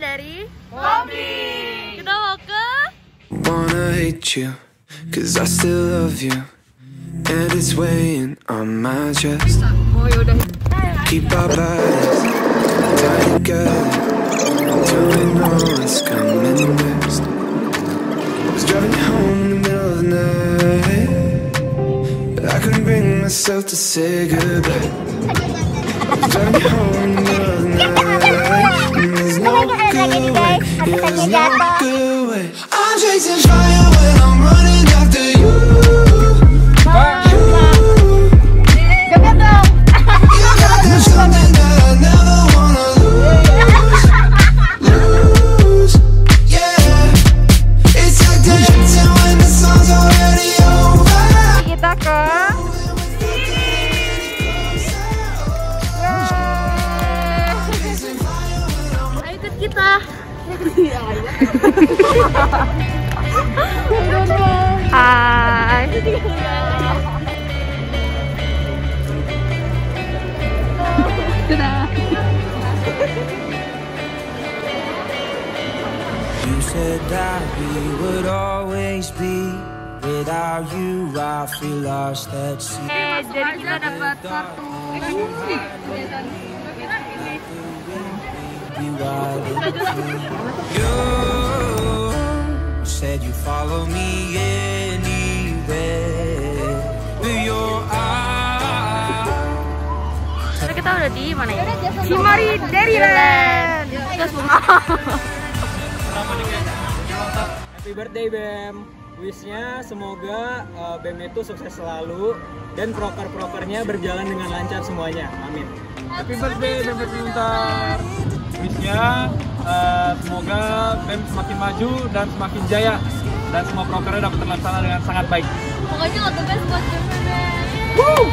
dari Kopi. Kita mau ke Wanna hate you, cause I still love you. And it's weighing on my chest. Oh yaudah. Keep our bodies tied together till we know it's coming next. Was driving home in the middle of the night, but I couldn't bring myself to say goodbye. I'm chasing fire when I'm running. Kita. Hai. You said that we would always be. Without you, I feel lost at sea. Eh, jadi kita dapat satu. Be wild and free. You said you follow me anywhere. With your eyes. Sekarang kita udah di mana ya? Himari Dairyland. Semua. Happy birthday BEM. Wishnya semoga uh, BEM itu sukses selalu dan proker-prokernya berjalan dengan lancar semuanya. Amin. Happy birthday BEM Pintar. Wishnya uh, semoga BEM semakin maju dan semakin jaya dan semua prokernya dapat terlaksana dengan sangat baik. Pokoknya all the best buat birthday BMPB.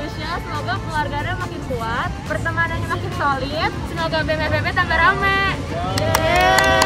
Wishnya semoga keluarganya makin kuat, pertemanannya makin solid, semoga BMPB tambah rame. Yeay.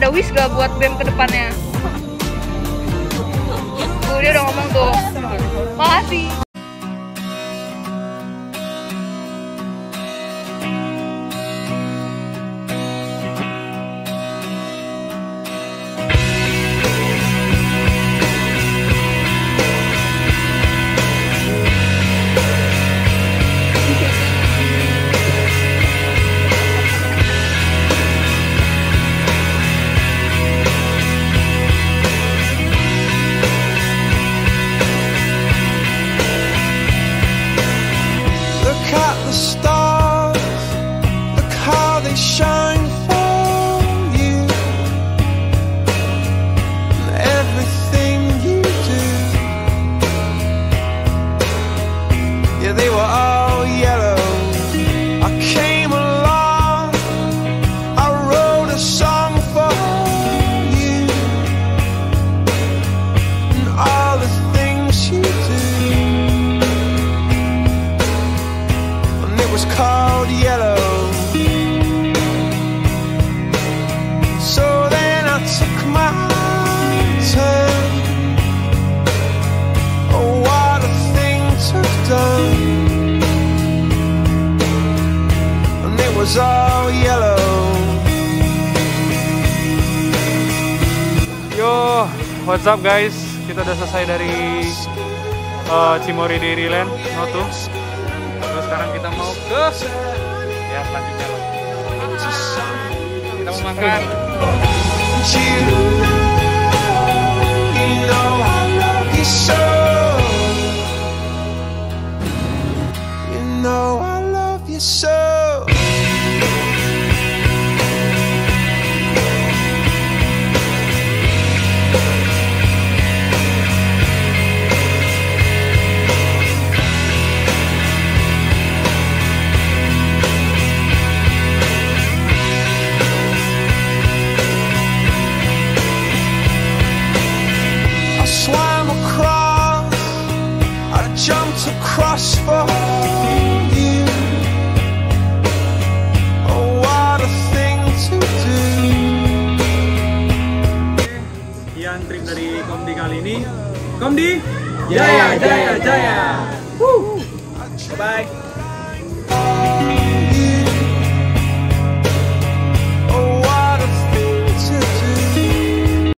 Ada wish gak buat BEM ke depannya? Tuh dia udah ngomong tuh. Makasih. was all yellow. Yo, what's up guys? Kita udah selesai dari uh, Cimory Dairyland, Notu. Terus sekarang kita mau ke ya selanjutnya. Kita mau makan. Dari Komdi kali ini. Komdi, jaya, jaya, jaya. Woo. Bye.